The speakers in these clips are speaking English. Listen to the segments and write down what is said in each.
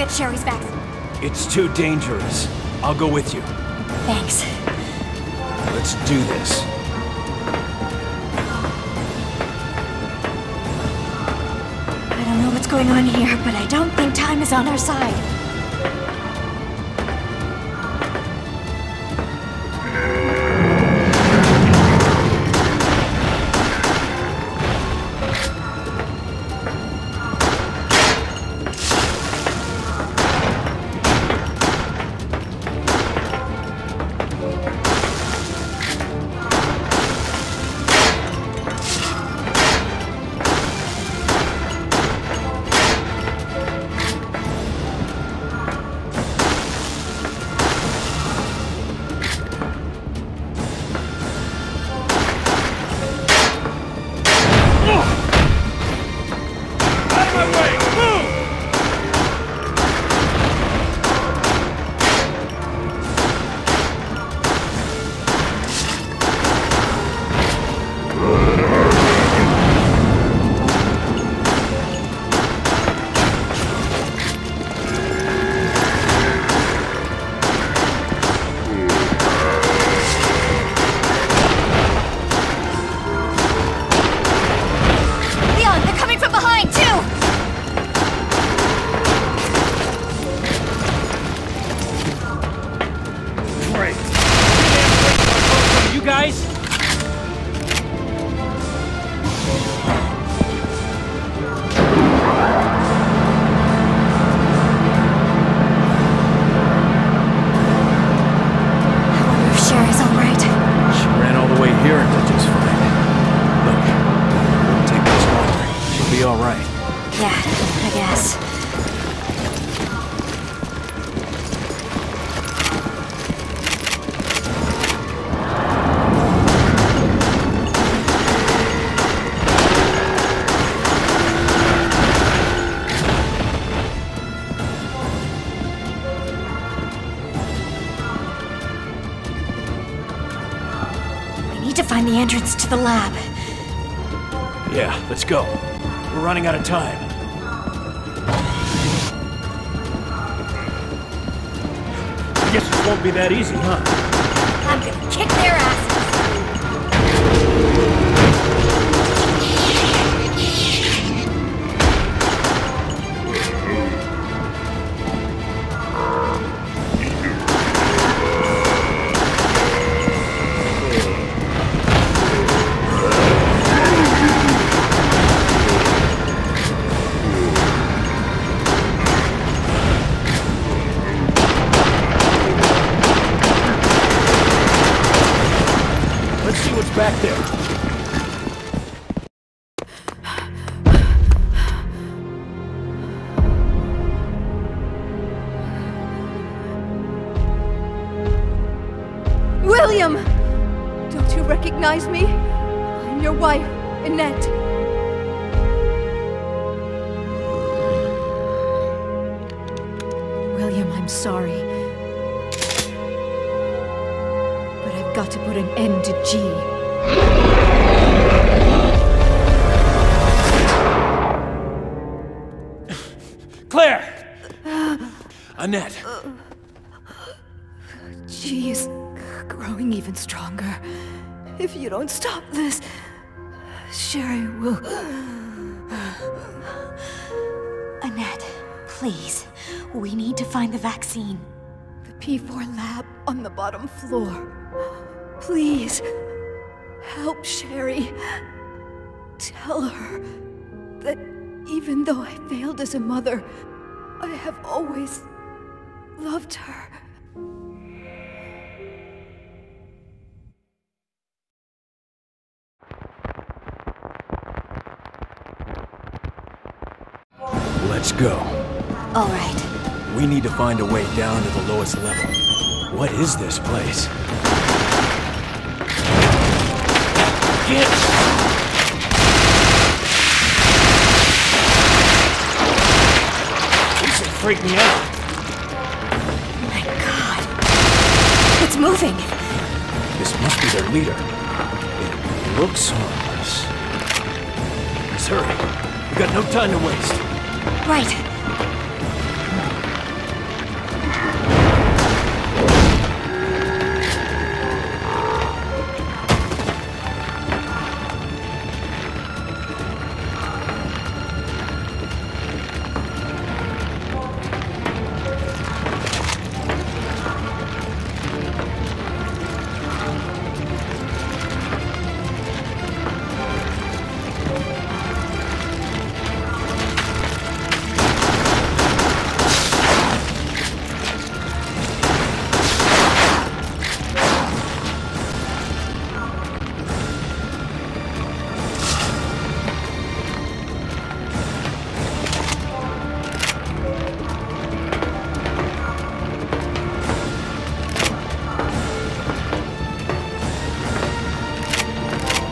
get Sherry's vaccine. It's too dangerous. I'll go with you. Thanks. Let's do this. I don't know what's going on here, but I don't think time is on our side. She'll be alright. Yeah, I guess. We need to find the entrance to the lab. Yeah, let's go. We're running out of time. I guess this won't be that easy, huh? William! Don't you recognize me? I'm your wife, Annette. William, I'm sorry. But I've got to put an end to G. Claire! Annette! If you don't stop this, Sherry will. Annette, please. We need to find the vaccine. The P4 lab on the bottom floor. Please, help Sherry. Tell her that even though I failed as a mother, I have always loved her. Let's go. All right. We need to find a way down to the lowest level. What is this place? Get! freak me out. My god. It's moving. This must be their leader. It looks harmless. Let's hurry. We've got no time to waste. Right.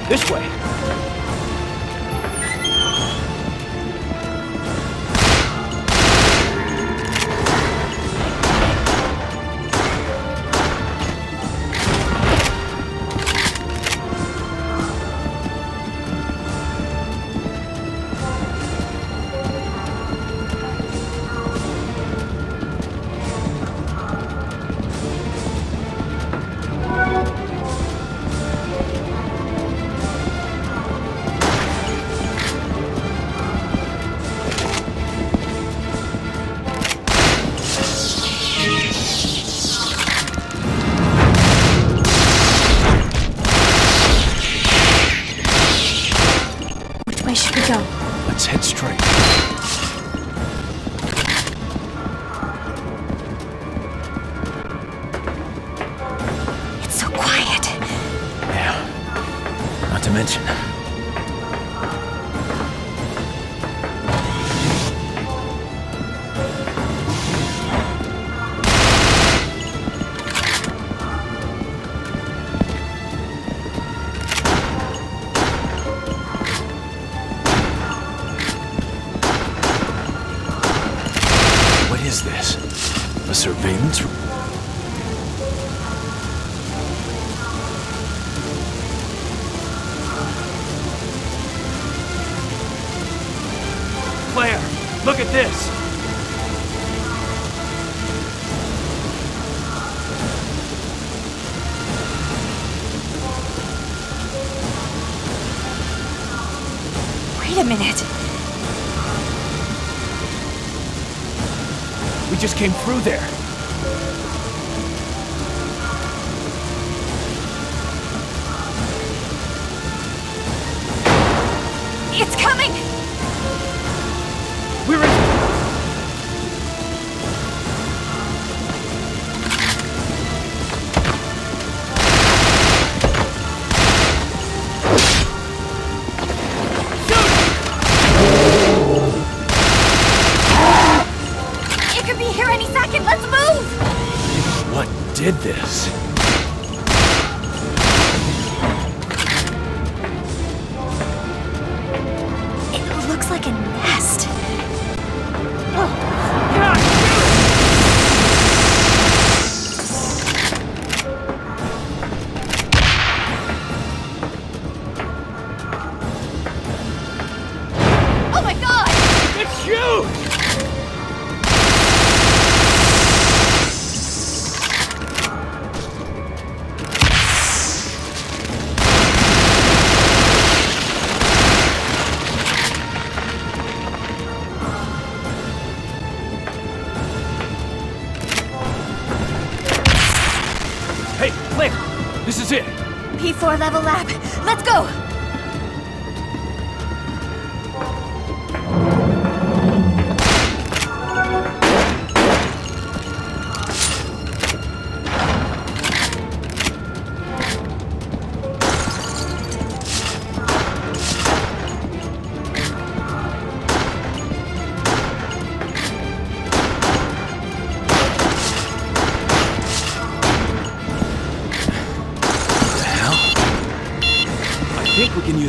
This way. surveillance We just came through there. is it? P4 level lab. Let's go!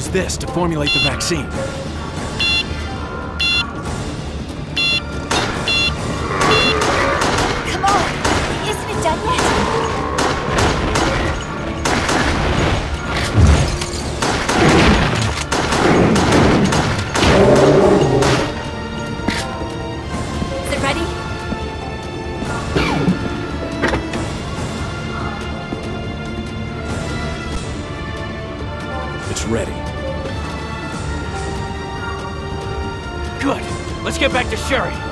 use this to formulate the vaccine. Come on! Isn't it done yet? Get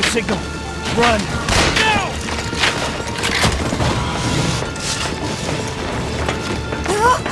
My signal. Run. Blocking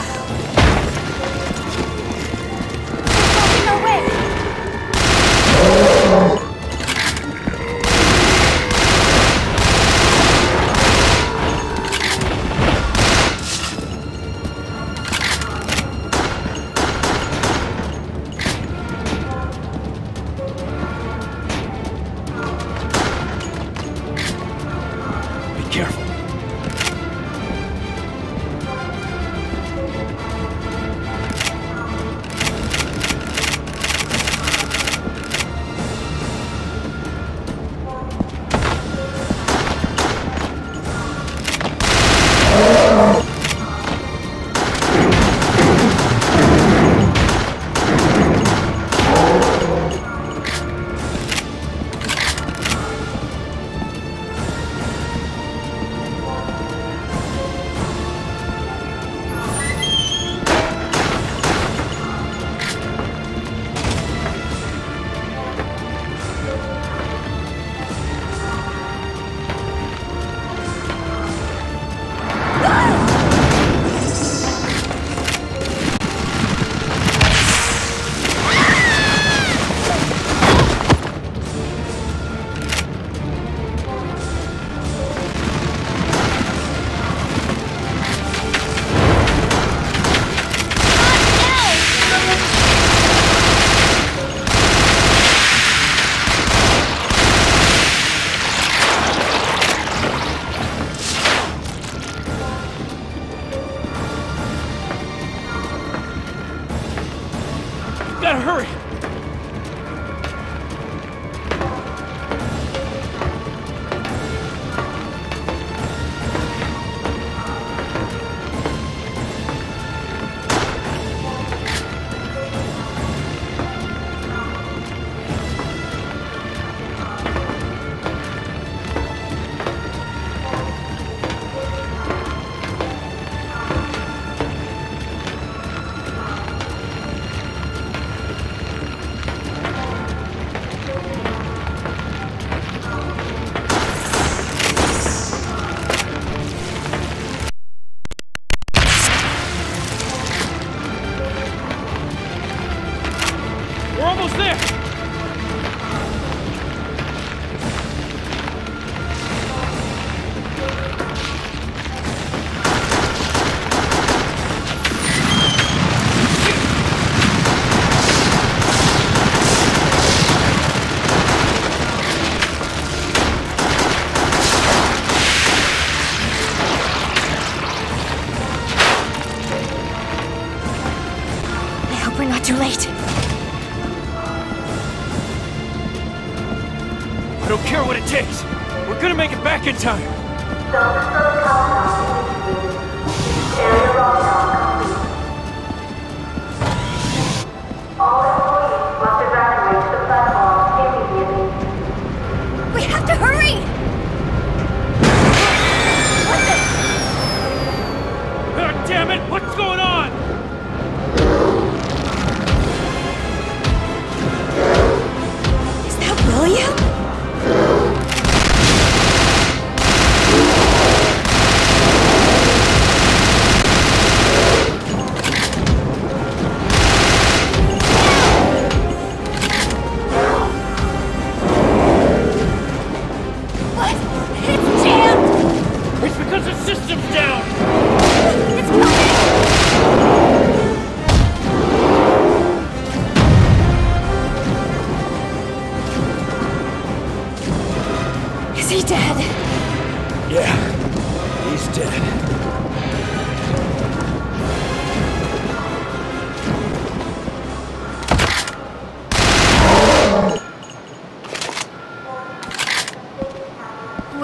Gotta hurry. I don't care what it takes. We're gonna make it back in time.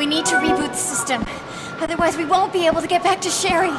We need to reboot the system. Otherwise, we won't be able to get back to Sherry.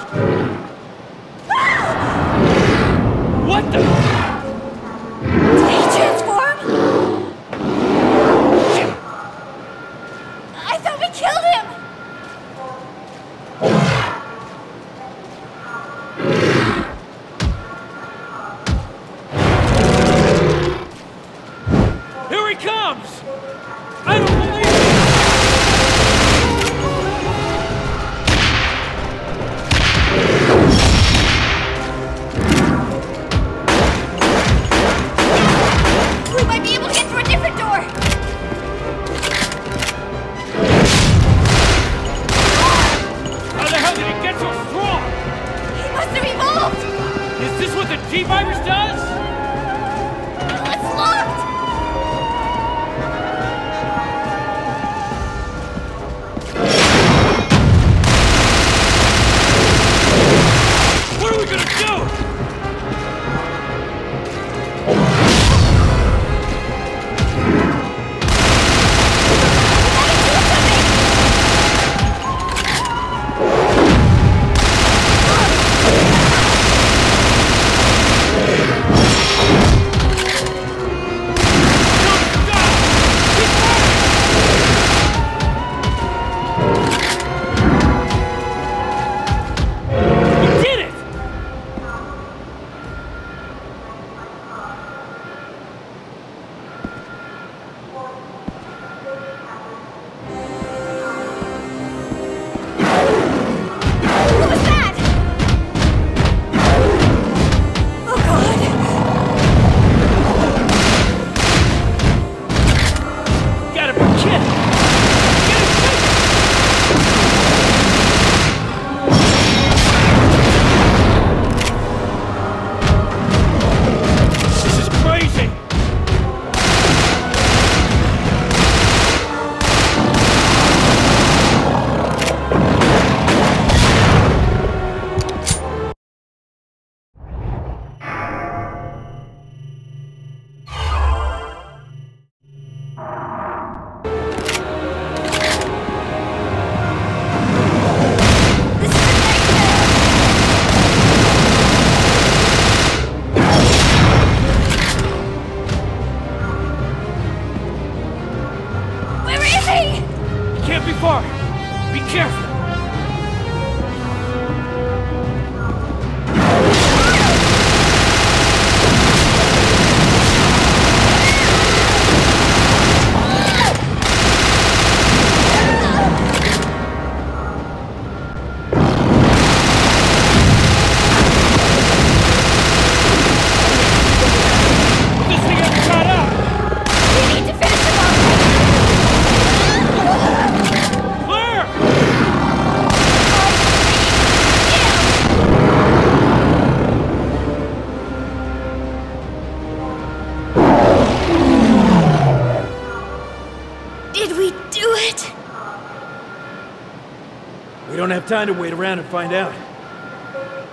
time to wait around and find out.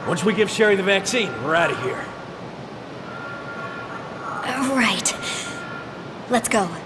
Once we give Sherry the vaccine, we're out of here. Right. Let's go.